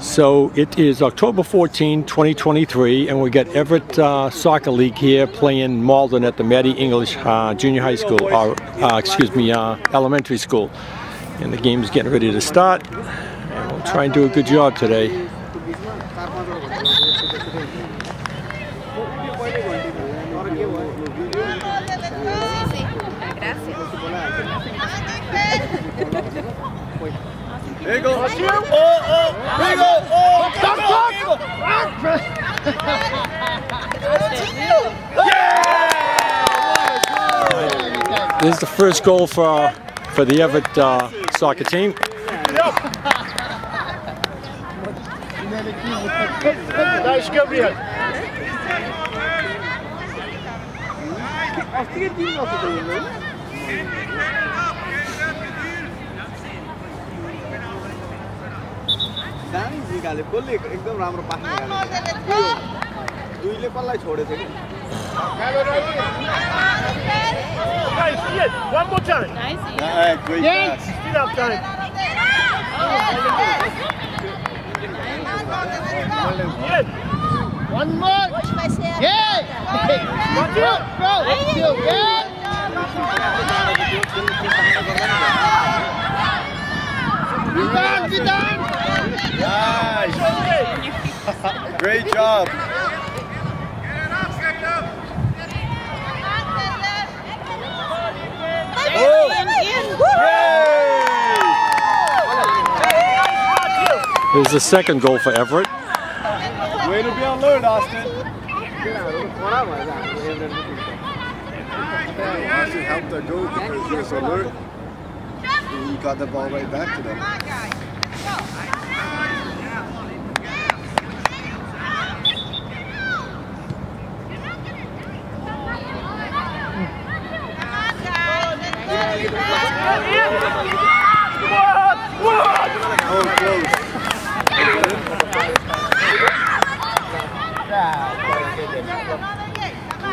So it is October 14, 2023, and we got Everett uh, Soccer League here playing Malden at the Maddy English uh, Junior High School, or uh, excuse me, uh, elementary school. And the game's getting ready to start. And we'll try and do a good job today. Eagle. Oh, oh, Eagle. Oh, stop, Yeah! This is the first goal for for the Everett uh, soccer team. Nice, Gabriel. दामी निकाल्यो कसले एकदम राम्रो पास निकाल्यो दुईले कसलाई छोडेको थियो कि Guys, Ian, one more time. कि great pass. Speed up time. Ian, One more. Yeah. one two. Bro, let's go. Yeah. Be done. Be done. Nice. Great job. There's the second goal for Everett. Way to be alert, Austin. Austin helped their goal because he was alert. He got the ball right back to them. Oh,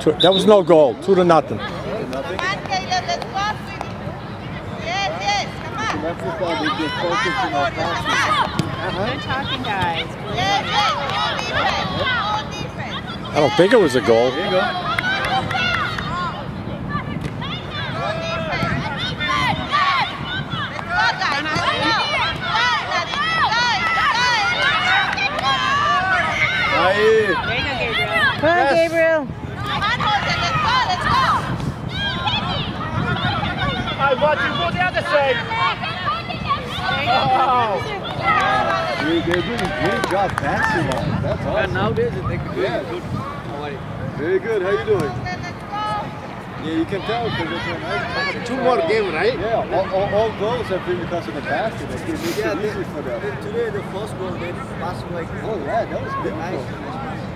Two- That was no goal. Two to nothing. That football, they get focusing on passing. Good talking, guys. I don't think it was a goal. There you go. Aye. There you go, Gabriel. Come on, Gabriel. I want you to go the other side. Oh. They, they're doing a great job passing on. That's awesome. nowadays they could do Yeah. good. How are you? Very good. How you doing? Yeah, you can tell because it's a nice Two more game, right? Yeah, all, all, all goals have been because of the passing. It makes Yeah, it they- for them. Today the first goal they passed like Oh yeah, that was beautiful. nice.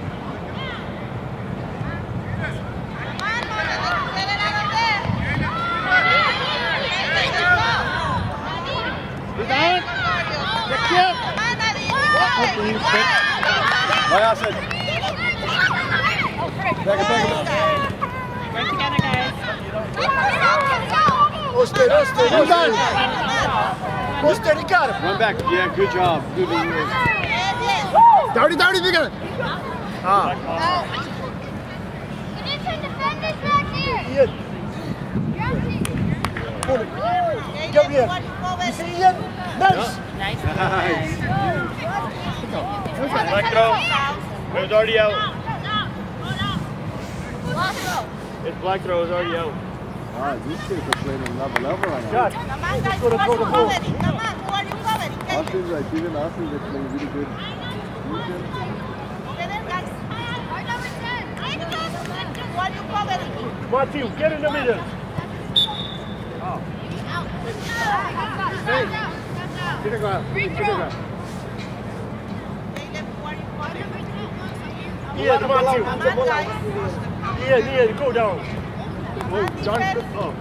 Be done. Get killed. Vai, Austin. Pega, pega. Work together, guys. Austin, Austin. Be done. Austin, you got it. Run back. Yeah, good job. Good. Dowdy, Dowdy, big one. Gabriel. Nice. Nice. Nice. Black throw. It was already out. His black throw was already out. Ah, these kids are playing another level right now. Naman guys, watch covering. Naman, who are you Shot. Austin's like, even Austin's like playing really good. Matthew, get in the middle. Oh. Hey. Ian, come on, two. Ian, Ian, go down. Oh, oh.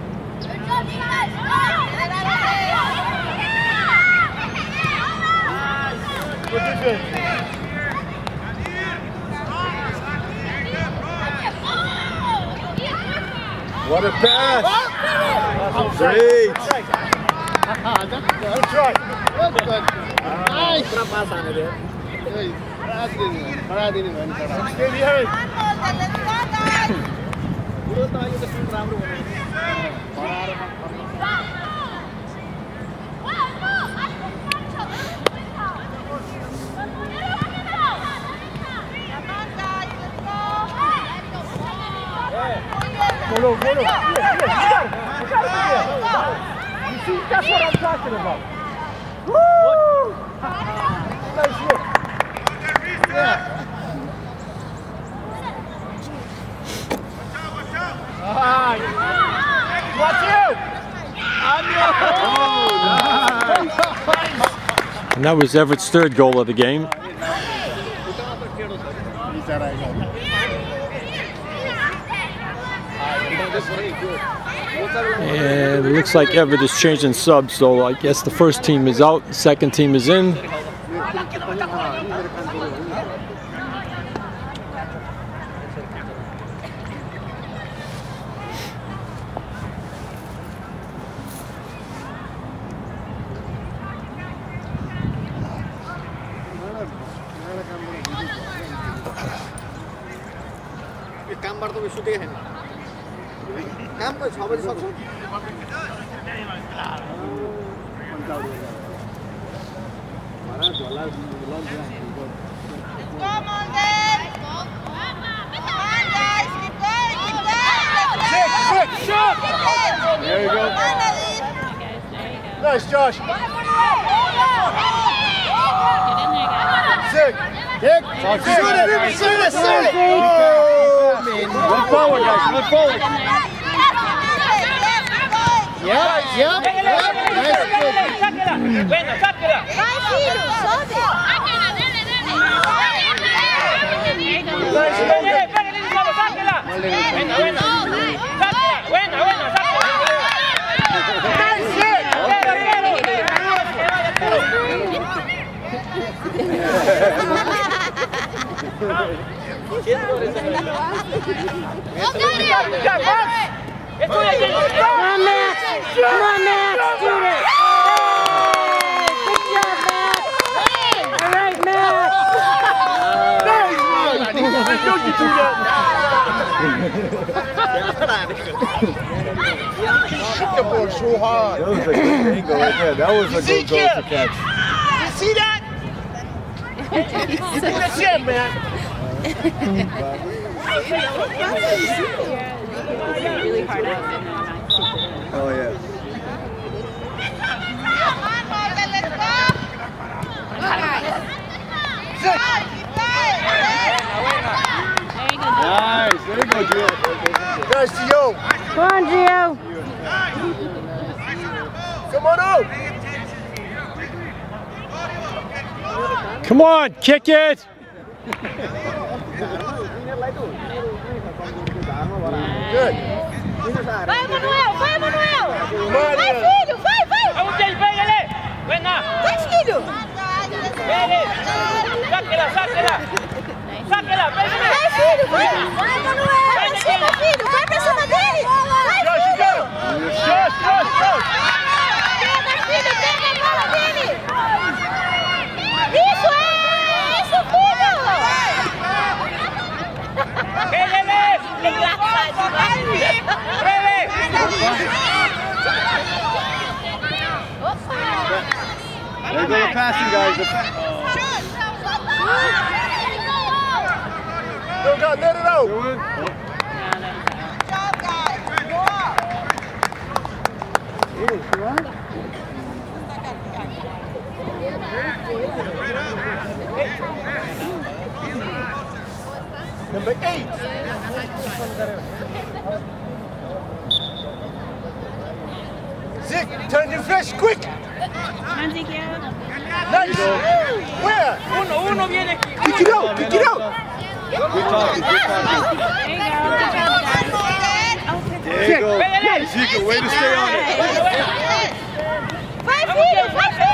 Good. What a pass! Great! Good try. Nice. sa film राम्रो बनाएको Follow, follow. Yeah, yeah, you got it. You got it. Watch you! And that was Everett's third goal of the game. And it looks like Everett is changing subs, so I guess the first team is out, second team is in. कामबाट तपाईँ सुतेको छैन काम त छ बजी सक्छ Come on, then. Come on, guys. Keep going. Keep going. Quick, quick, shot! There you go. Nice, Josh. Get in there, guys. Sick. Dick. Shoot it. Shoot it. Shoot it. Oh, man. Run forward, guys. Run forward. Yep, yep, yep. Vai, filho, sobe. Come All right, you that. Shoot the ball so hard. That was a good angle right there. That was a good goal to catch. You see that? That's it, man. Oh, yeah. Nice. There you go, Gio. To you. Come on, Gio. Come on out. Come on, kick it! Good. Vai, Manuel, vai, Manuel. Vai, Vai, Manuel. filho, vai, vai. Vai, filho. Vai, filho, vai. Vai, Manuel. Pra cima, filho. Vai pra cima dele. Vai, Josh, you filho. got him. Josh, Josh, Josh. Pega, filho, pega a bola dele. There you go, the passing, guys. The pa- Go, God, let it out. Job, guys. Go on. Number eight. Zick, turn your fish quick. on, Ezekiel. Nice. Where? Uno, uno viene aquí. Kick it out. Kick it out. There you go. Good. There you go. Ezekiel, way to stay on it. Vai, filho, vai, filho!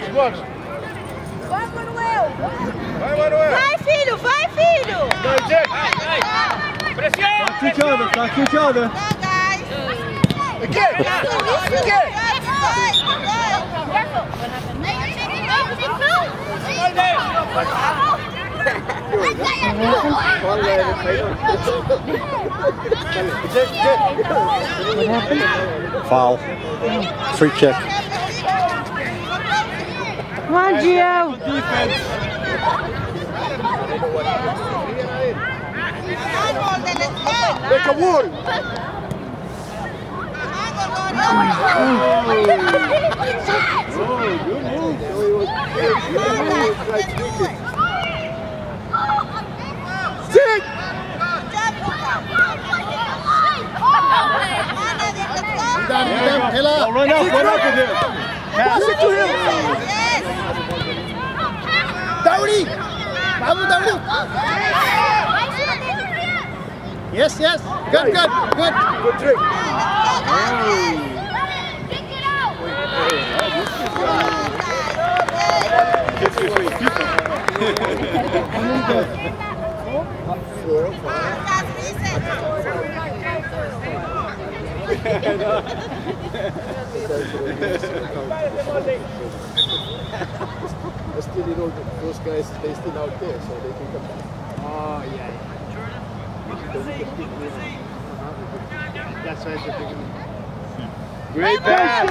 Watch, watch. Vai, Manuel! Vai, Manuel. Vai, filho, vai, filho! Go, Jack. Presión. Talk to each other. Talk to each other. Again. Again. Jack, Jack. Foul. Free kick. Come on, Gio. Make a wall. Oh, good move. So he was, he was like thinking. Sit. There you go. Oh, run up, run up with him. Pass it to him. Dowdy. Babu Dowdy. Yes, yes. Good, good, good. Good trick. Kids are saying, keep him. But still, you know, those guys, they're still out there, so they can come back. Oh, yeah. That's why they're picking Great pass.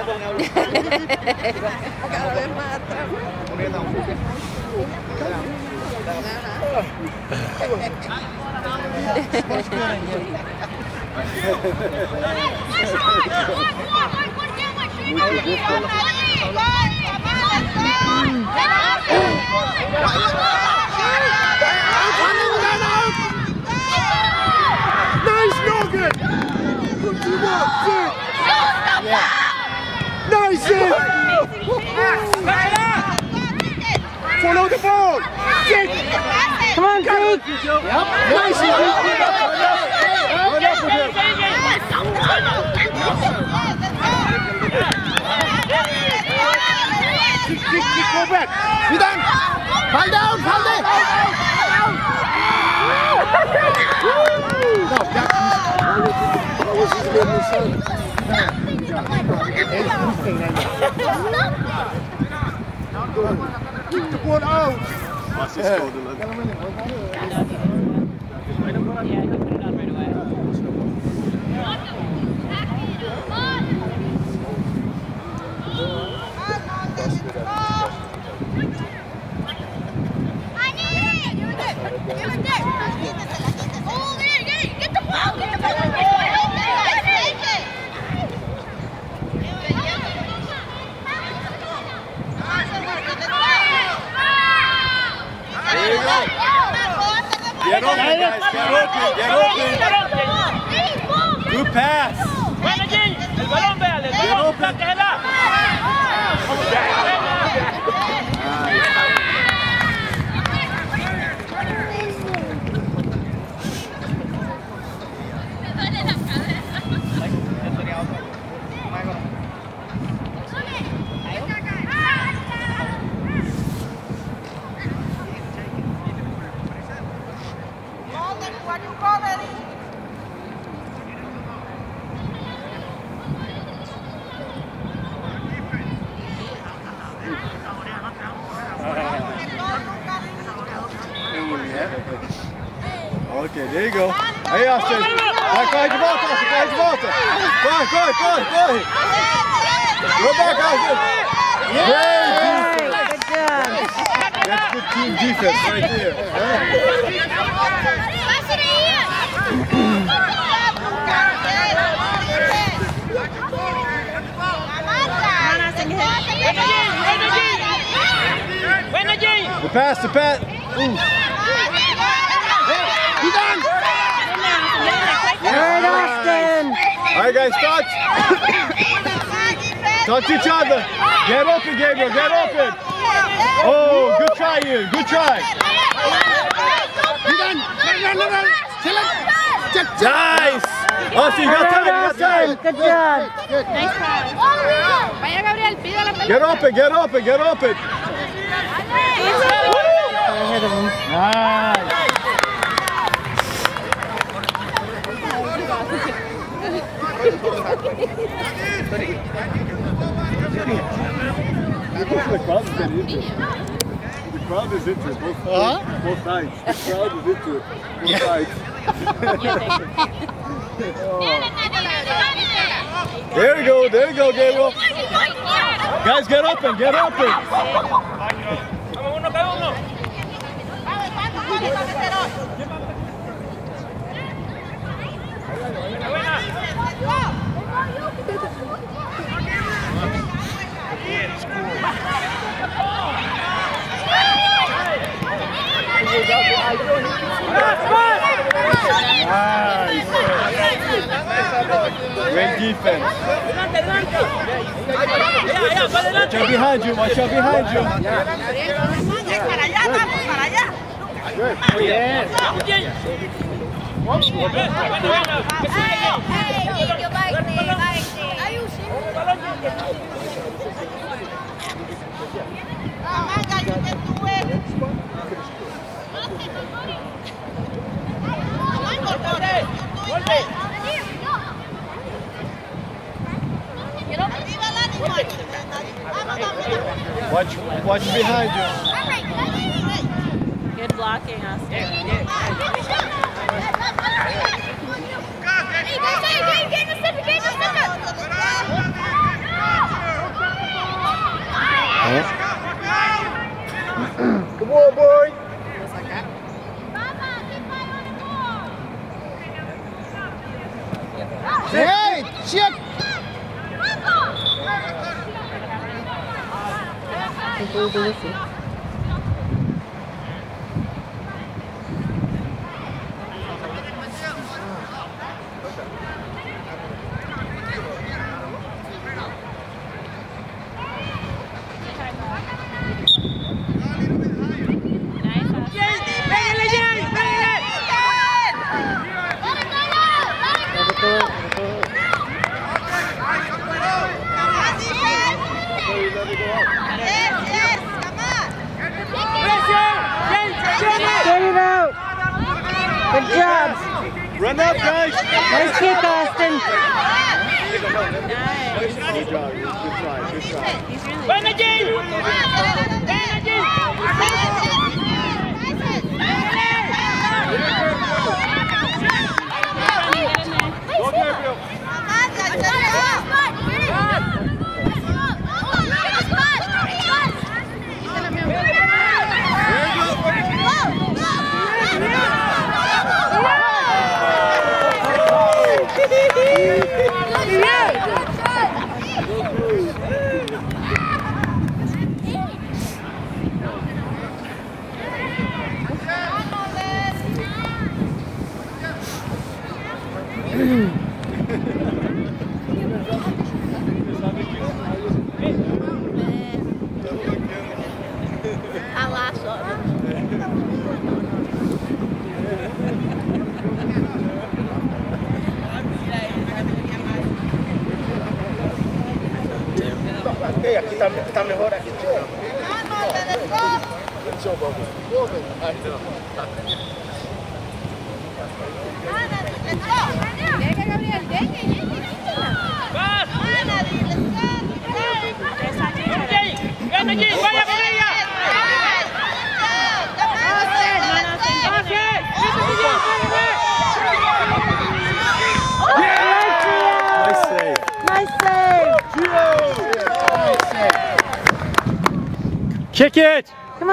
Nice noggin! What do you want? Yeah. Nice, Logan! Good to work, sit! Nice, sit! Follow the ball! Sit! Come on, Zeke. Nice, Run up with him. Kick, kick, kick, go back! Zidane! Fall down, fall down! No, back Keep the ball out. What's this called? Yeah, he put it on right away. Get the ball! Get the ball! There you go. Get open, guys. Get open. Get open. Good pass. Bueno, Jay, el balón, véale, el Get open. sáquela. Okay, there you go. Aí, Austin. Vai, corre de volta, Austin. Corre de volta. Corre, corre, corre, corre. Go back, Austin. Defense. Good job. That's good team defense right there. The pass, the pass. Ooh. All right, Austin. All right, guys, touch. Touch each other. Get open, Gabriel. Get open. Oh, good try, Ian. Good try. Nice. Austin, you got time. You got time. Good job. Nice try. Vaya, Gabriel, pide la pelota. Get open, get open, get open. Ahead of him. Nice. The crowd is very interested. The crowd is interested. Both, both, both sides. The crowd is interested. Both sides. There you go, there you go, Gabriel. Guys, get open, get open. Vamos uno cada uno. Nice. Great defense. Adelante, adelante. Allá, allá, para Watch adelante. out behind you, watch out behind you. Jay. Bueno, bueno, que siga, Jay. Watch, watch behind you. Good blocking, Austin. Come on, boy. Hey, check. Nice,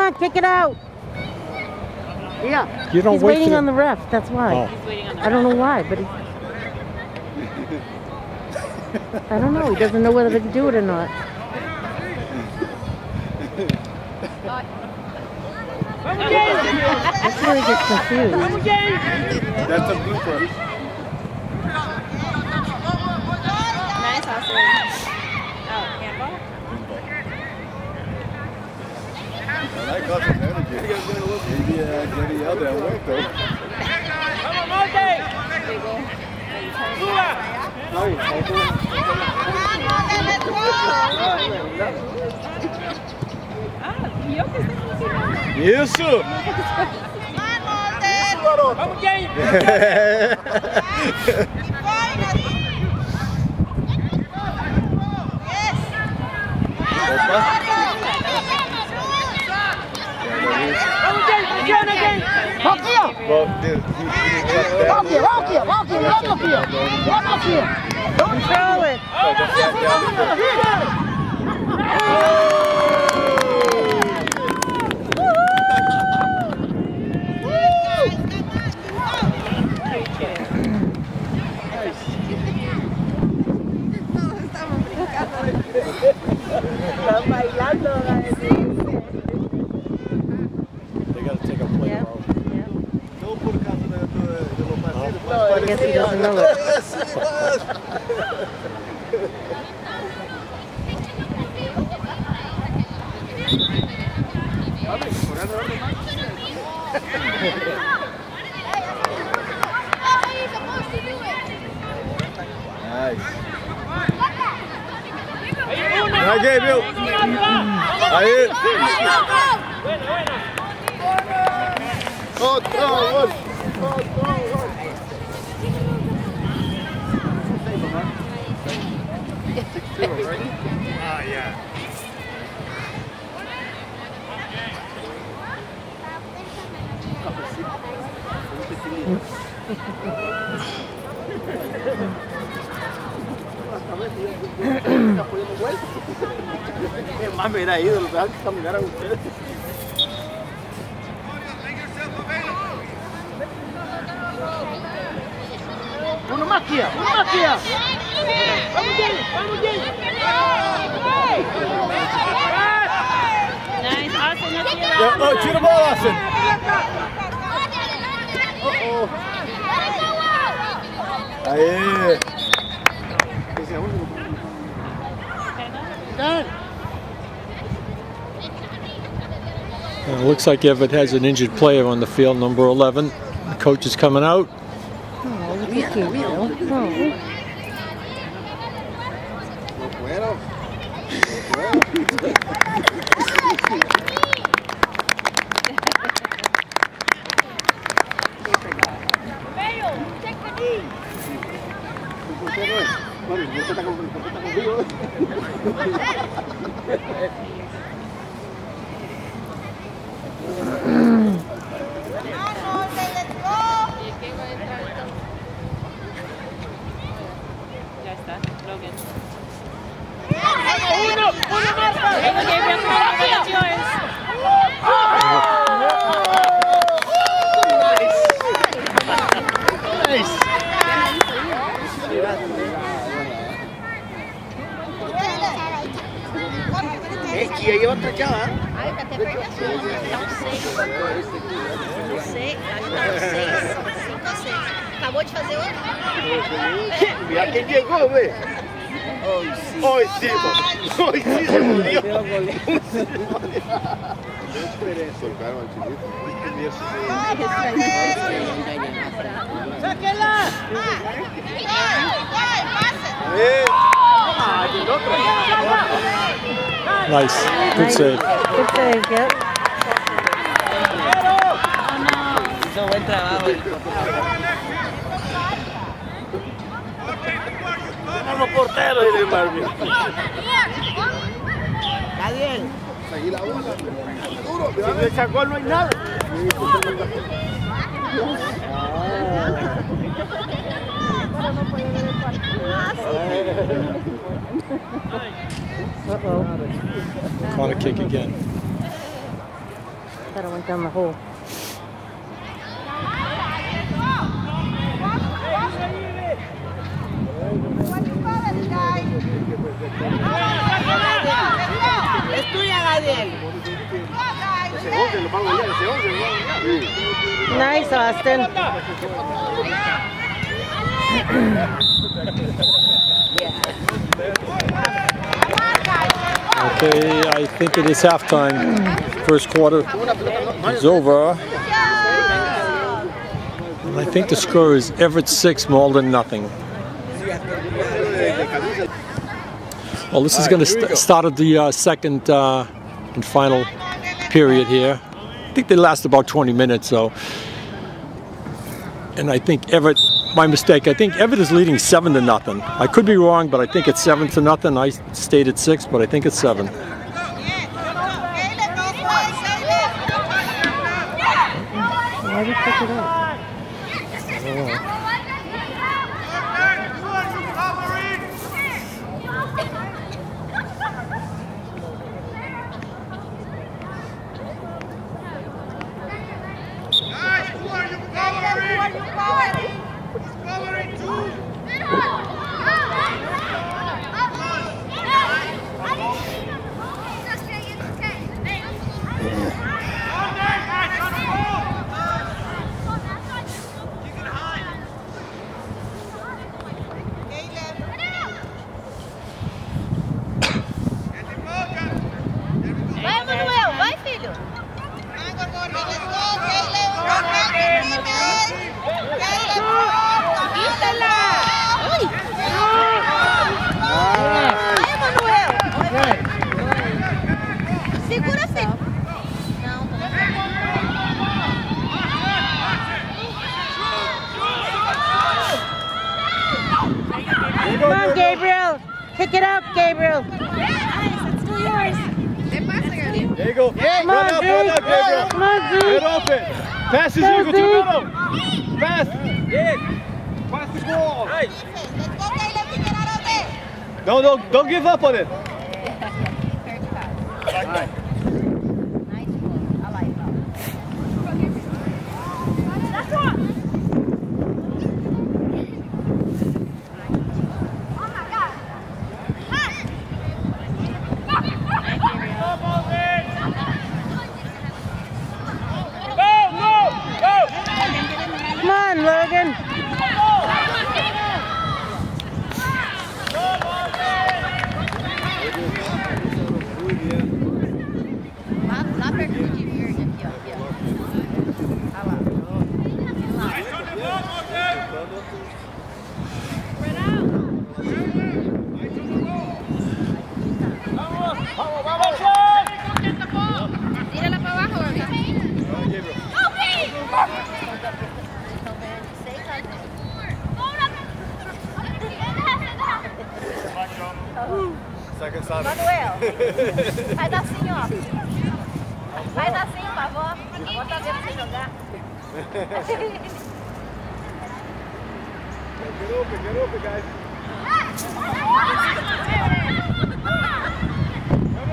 it! Come on, kick it out. Yeah. You don't He's wait waiting on the ref. That's why. Oh. He's waiting on the I don't know why, but he. I don't know. He doesn't know whether to do it or not. That's where he gets confused. That's a blooper. Nice, Austin. Oh, handball? I like Austin's energy. Maybe uh, getting out there and work though. Ah, Yoko's definitely Isso! Well, dude, he, he didn't touch that. Walk here, walk here, walk here, walk up here. Walk up here. Control it. So just that down. They gotta take a play Yeah. out. Não por causa do, do, do meu I guess he doesn't know it. Nice. Vai, Gabriel. Aí. Control. Control. Ah, yeah. Más me hubiera ido, lo que hace es caminar a ustedes. Uno más aquí, uno más aquí. Nice, Austin, that's you. Yeah, oh, tira a bola, Austin. Aê. Uh, looks like Everett has an injured player on the field, number 11. The coach is coming out. Oh, look at you, Bill. Oh. Não, Acabou de fazer outro? E aqui chegou, velho. Oi, Silva. Oi, Silva. Oi, Silva. Passa! Nice. Good save. Good save, yeah. Hizo buen trabajo. Vamos porteros y de Marvin. Está bien. Si le sacó no hay nada. Uh-oh. Corner kick again. Thought it went down the hole. What you call it, guys? Es tuya, Gabriel. Go, guys. Ese 11 lo van a golear, ese 11 lo Nice, Austin. Okay, I think it is halftime. First quarter is over. And I think the score is Everett 6, Malden nothing. Well, this is going to st- start at the uh, second uh, and final period here. I think they last about 20 minutes, so. And I think Everett, my mistake, I think Everett is leading 7 to nothing. I could be wrong, but I think it's 7 to nothing. I stated 6, but I think it's 7. Caleb, go play, Caleb. Why did he pick it up? Vai, Manuel, vai, filho. Quítala. Uy. Vai, Manuel. Segura, filho. Não, tô Come on, Gabriel. Kick it up, Gabriel. It's still yours. Te pasa, Gabriel. There you go. Come Run on, up, run Zeke. up, Gabriel. Come on, Get Zeke. off it. Pass is Go, equal to Zeke. go. Pass. Pass the ball. Let's go, Caleb. Get out of there. Don't, don't, don't give up on it. Come on, Logan. Está cansado. Manuel, faz assim, ó. Faz assim pra avó. A avó tá vendo você jogar. Get open, get open, guys.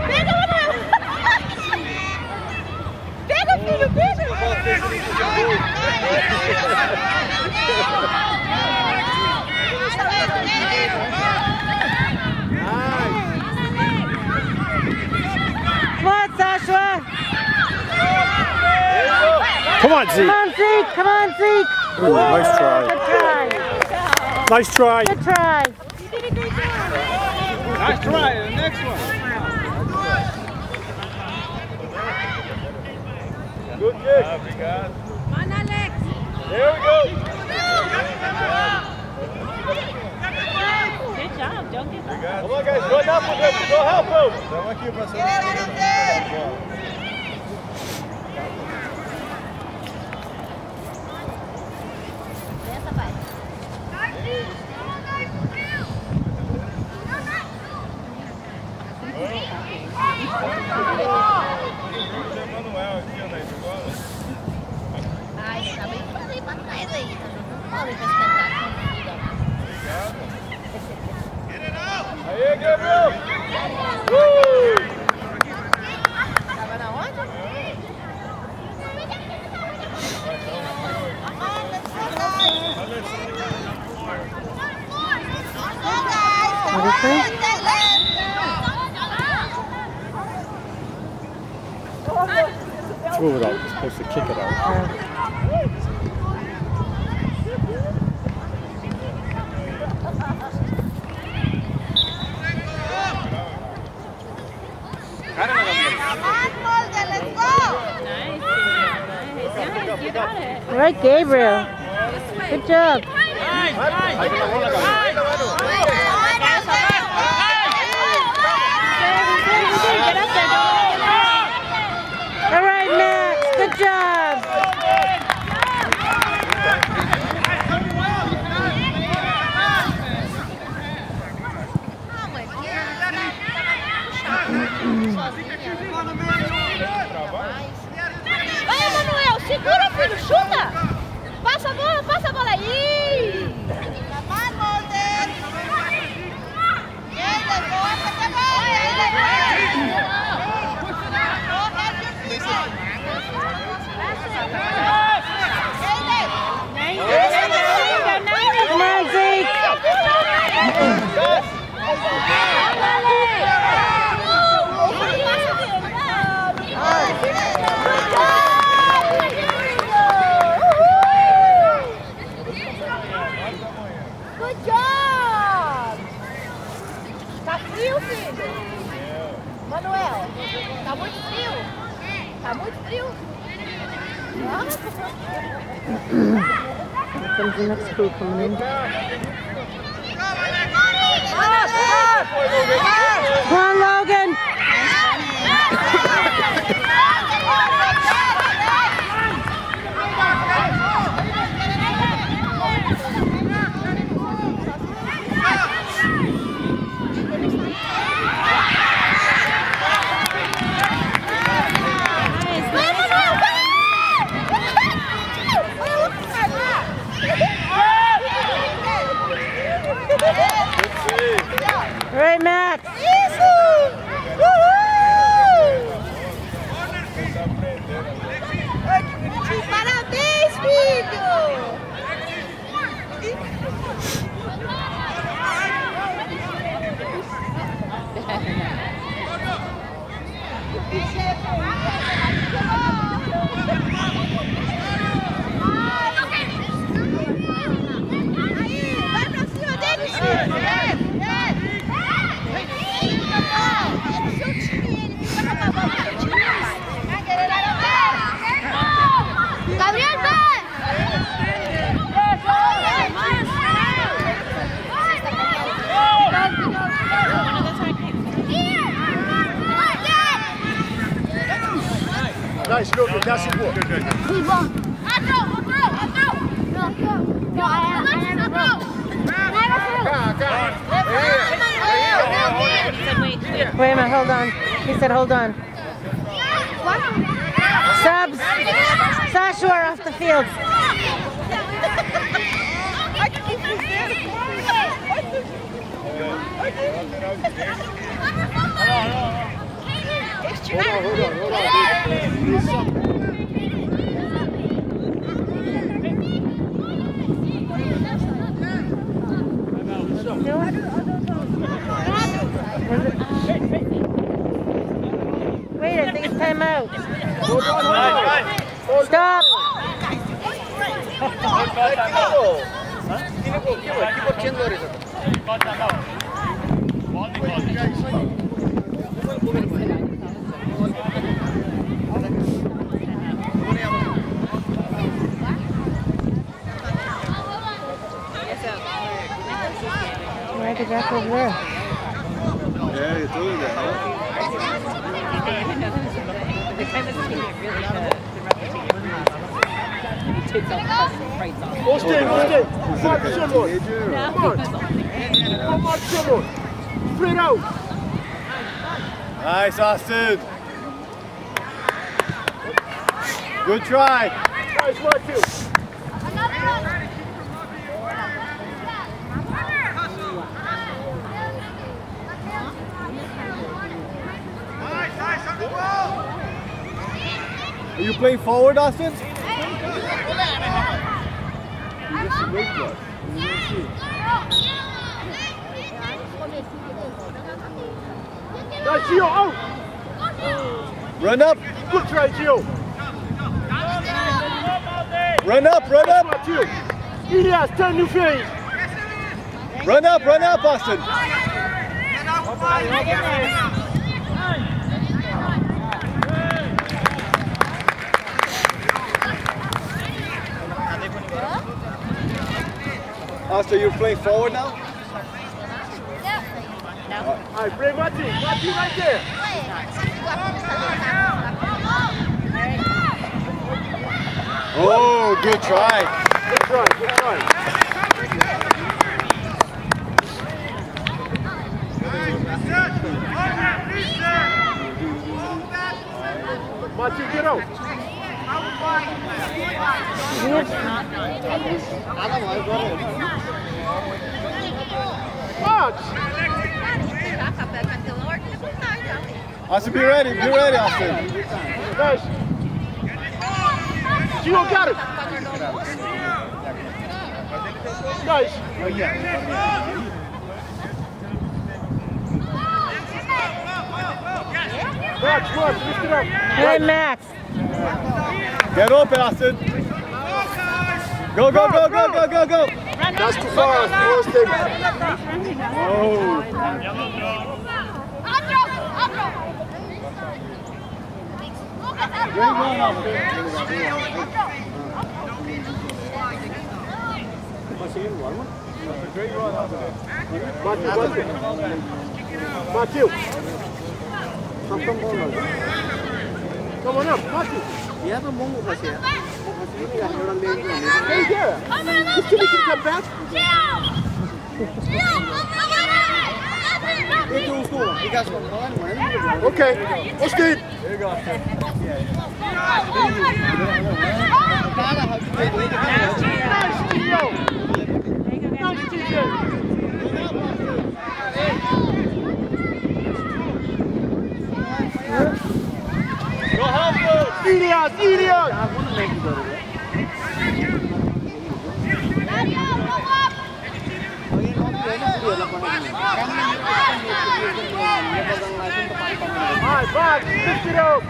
Pega, Manuel! Pega, filho, pega! Come on, Sasha. Come on, Come Zeke. on, Zeke. Come on, Zeke. Ooh, nice Good try. try. Nice try. Good try. Nice try, the next one. Good kick. There we go. Good job. Don't give up. Come on, guys. Join up with him. Go help him. Estamos aqui pra Essa supposed to kick it out. Nice. Nice. Yes, you got it. All right, Gabriel. Vai, Manuel, segura, filho, chuta! Passa a bola, passa a bola aí! On, Zeke. Good comes the next crew coming in. Come on, Logan. He said Why the back over there? Yeah, you told me that. huh? Austin, Austin. Mark Sherwood. Come on. Come on, Mark Sherwood. Straight out. Nice, Austin. Good try. Nice one, two. Are you playing forward, Austin? Nice, Gio. Out. Run up, Good try, Gio. run up, run up, one, two. Elias, turn new phase. run up, run up, Austin. Austin, you're playing forward now? All right, bring Mati. Mati right there. Oh, good try. Good try, good try. Mati, get out. March. Austin, be ready, be ready, Austin. Nice. Gio got it. Nice. Max, Max, lift it up. Hey, Max. Get open, Austin. Go, go, go, go, go, go, go. That's too far. Austin. Oh. Great run, Austin. Matthew, Matthew. Matthew. Come, come, on. Come on up, Matthew. You have a mongo over here. Stay here. Come on, let's go. Come back. Okay, what's good? There you go. Nice studio! Nice studio! Hamburg! Elias, Elias. All right, Max, lift it up.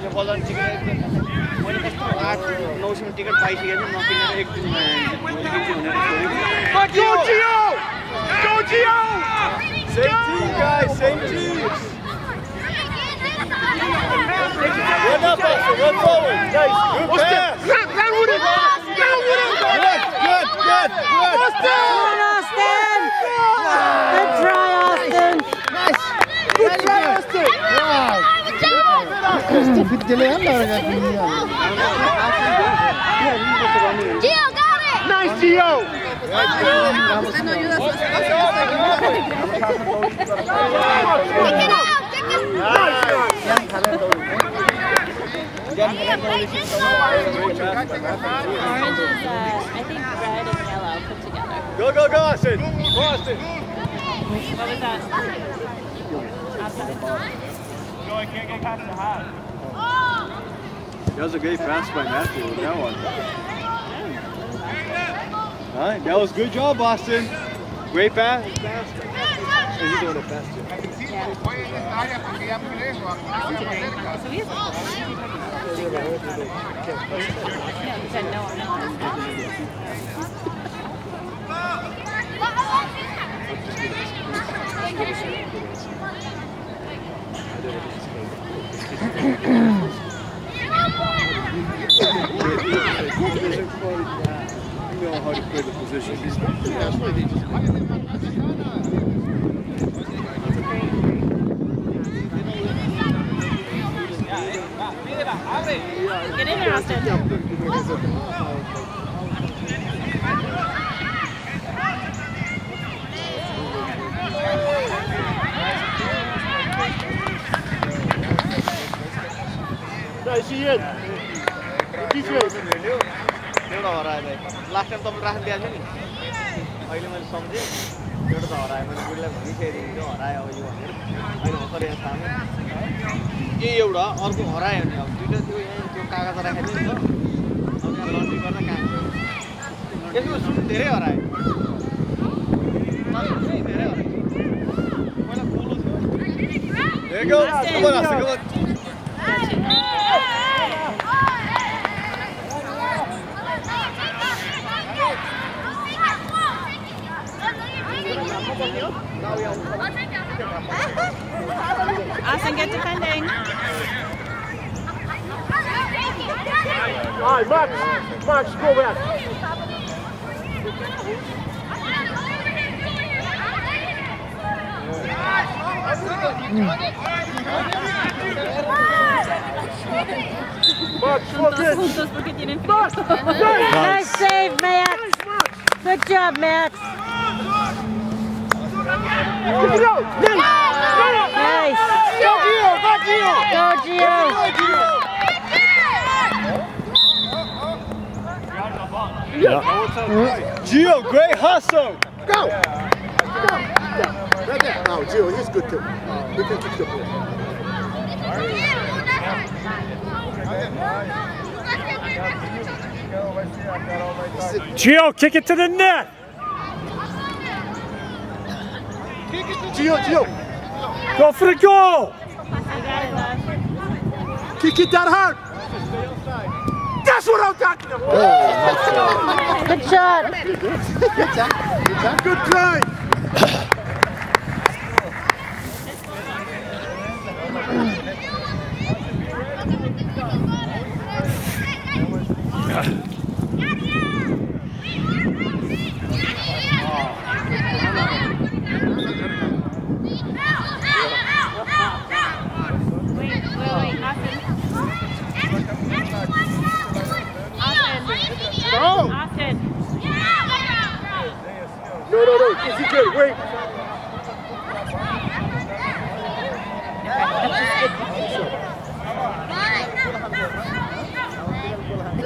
यो ticket मैले त्यस्तो आठ नौसम्म ticket पाइसकेको थिएँ नकिनेर एक दिन मैले किन्छु भनेर छोडेको Go, Gio. Go, Same team, guys, same team. Run up, Austin, run forward. Nice. Good Austin, pass. run, run with it. Run with it. Good, good, good, good. Austin. Come on, Austin. Good try, Austin. Good try, Austin. Gio got it! nice, Gio. Usted no ayuda a su esposa. Kick it out, kick it Nice, nice. Orange is, I think red and yellow put together. Go, go, go, Austin. Go, Austin. What was that? Outside. That was a great pass by Matthew with that one. All right, that was good job, Boston. Great pass. And he's doing it fast too. Yeah. So he's Yeah, he said no, no. You know how to play the position. Get in there, Austin. दिएको थियो नि। अहिले मैले सम्झेँ एउटा त हरायो मैले बुढीलाई भनिसकेको थियो हरायो अब यो भनेर अहिले भर्खर यहाँ थाहा ए एउटा अर्को हरायो भने अब। दुइटा थियो यहाँ त्यो कागज राखेको थियो नि त। अब यहाँ लन्ड्री गर्दा कहाँ गयो? यसको सुट धेरै हरायो। धेरै हरायो। पहिला पोलो थियो। Right, Max. Max, go back. Max, go Juntos, good. juntos, porque tienen Max, nice. Save, Max. Good job, Max. Kick it out. Nice. Nice. Go, Gio. Go, Gio. Go, Gio. Gio, great hustle. Go. Go. Right there. Now, Gio, he's good too. We can kick the ball. Gio, kick it to the net. Gio, Gio. Go for the goal. I got it, love. Kick it that hard. That's what I'm talking about. Good shot. Good shot. Good try. Wait, wait, wait, Austin. No. Austin. No, no, no. Easy good. Wait.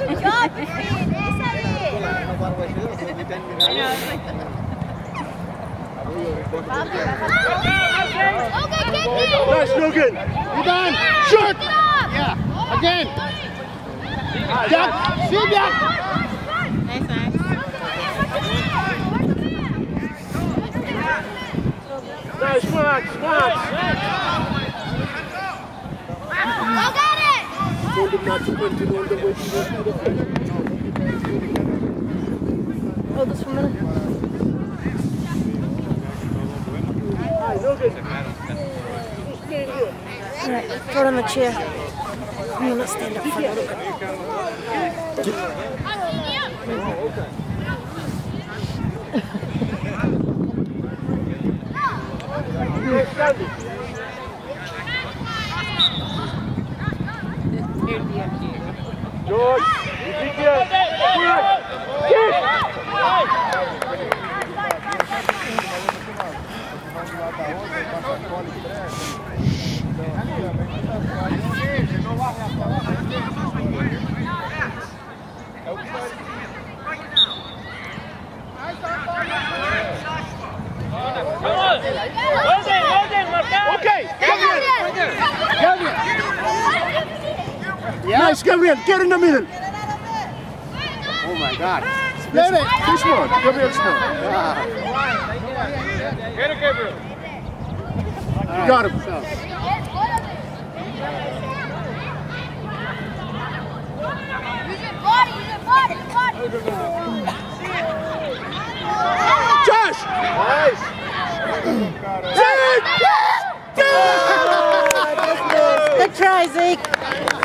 Good job, Ian. Nice at it. I know, it's like, Okay, kick it. Nice, Logan. Rebound. Shot. Yeah. Again. Jack. See Jack. nice, nice. Nice, Max. Max. Go get it. Told him not to continue on the way he was to the field. Hold this for a minute. Hi, Logan. You. All right, throw it on the chair. I'm gonna stand up for a little bit. George, you Gabriel, get in the middle. Oh my God. Split it. Too small. Gabriel small. Get it, Gabriel. You got him. Josh! Nice. Zeke! Good try, Zeke.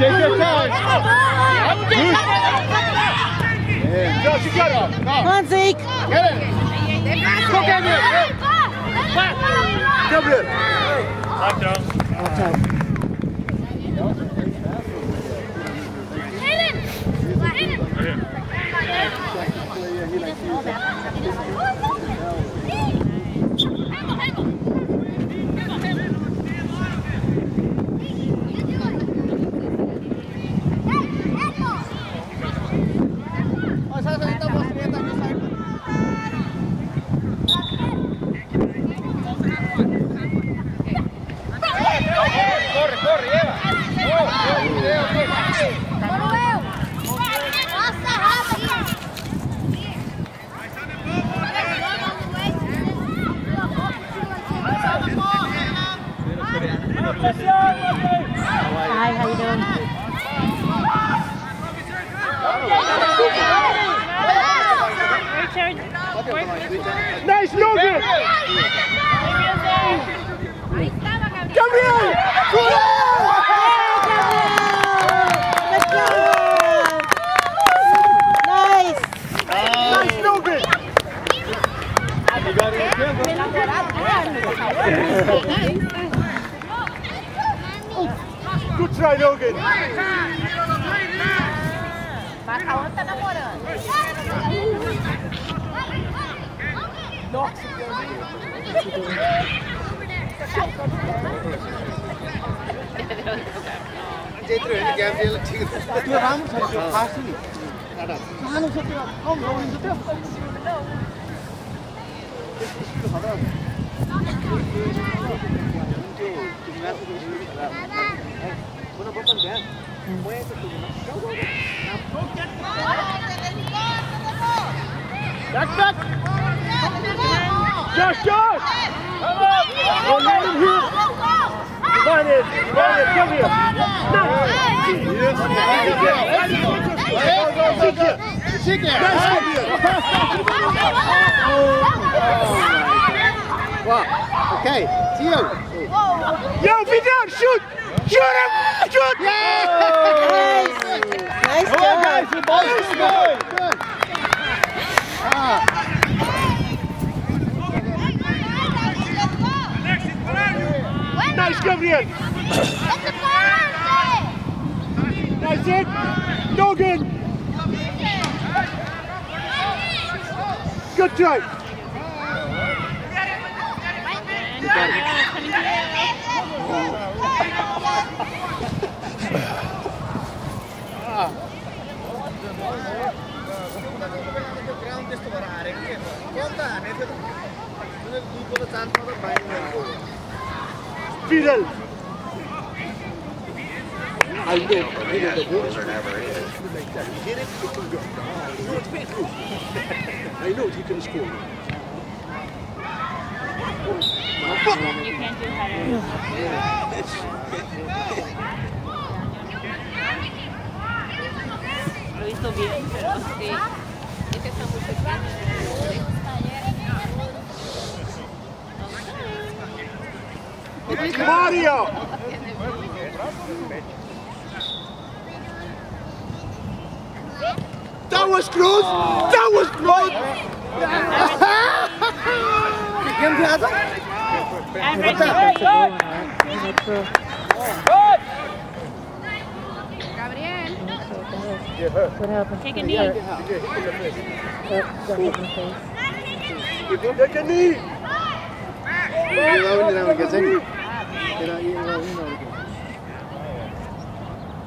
Take your time. Josh, you got him. Come on, Zeke. Get it. Go, Gabriel. Gabriel. Corre, Good try, Logan! त्यत्रो होइन Gabriel ठिक त्यो राम्रो छ त्यो fast नि सानो छ त्यो कम लगाउनु त्यो Back, back! Josh, Josh! Don't let him hit! Run it! Run it! Come here! Nice! Okay, see you. Yo, be down! Shoot! Shoot him! Shoot! Nice. Nice Come on, guys, job. the ball's still going. Good. Nice, Gabriel! Nice it! Logan! Good try! I I know you can score. Mario! That was close! That was close! ¿Quién? Take a knee. You take a knee!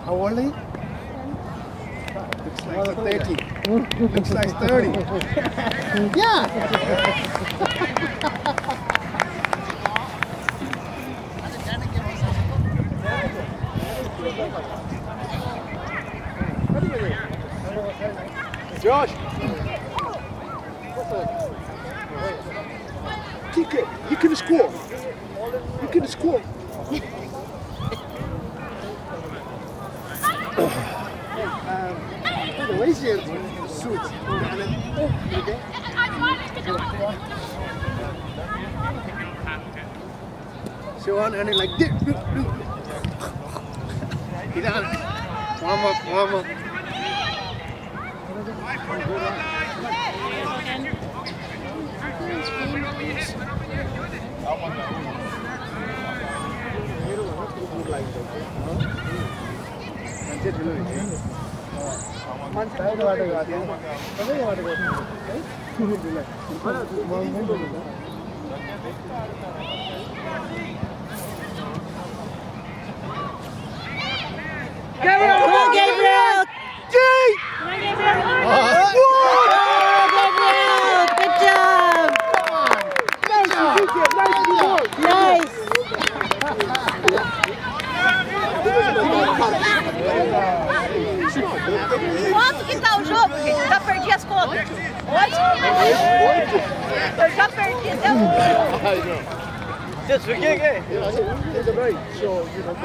How old are you? Looks like 30. Looks like 30. Yeah! Josh. Kick. You can score. You can score. Malaysian So on and like this. Warm up, warm up. Get it over! Quanto que tá o jogo, gente? Eu já perdi as contas. Oito? Eu já perdi até o... Just forget it. Take a break. So, you know,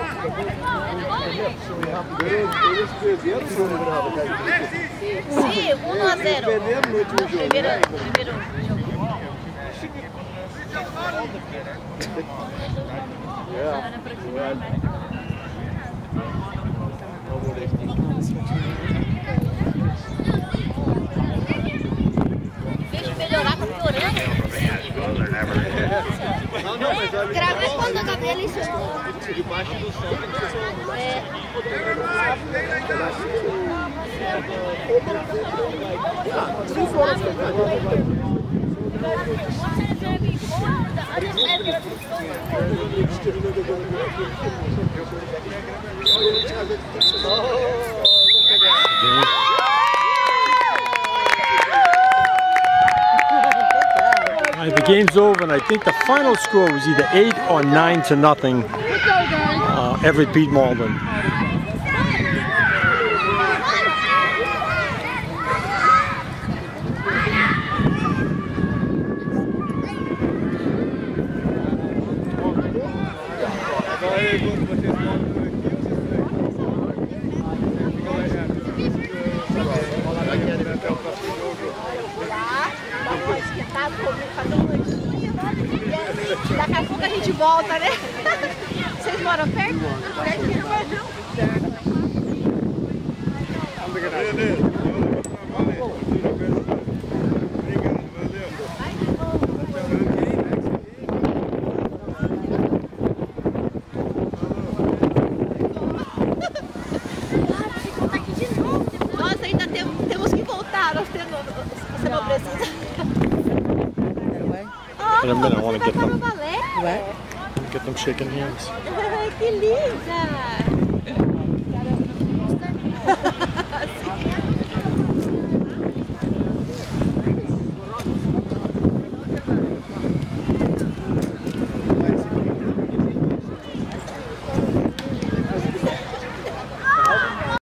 so we have to eles perderam o jogo na Sim, 1 a 0. Perdemos no último jogo. Primeiro, primeiro jogo. Deixa eu É, grava quando a Gabriela ensinou. Debaixo do sol tem que ser. Se for, Thank you. Right, the game's over, and I think the final score was either eight or nine to nothing. Uh, Everett beat Malden. Shaking hands. que linda!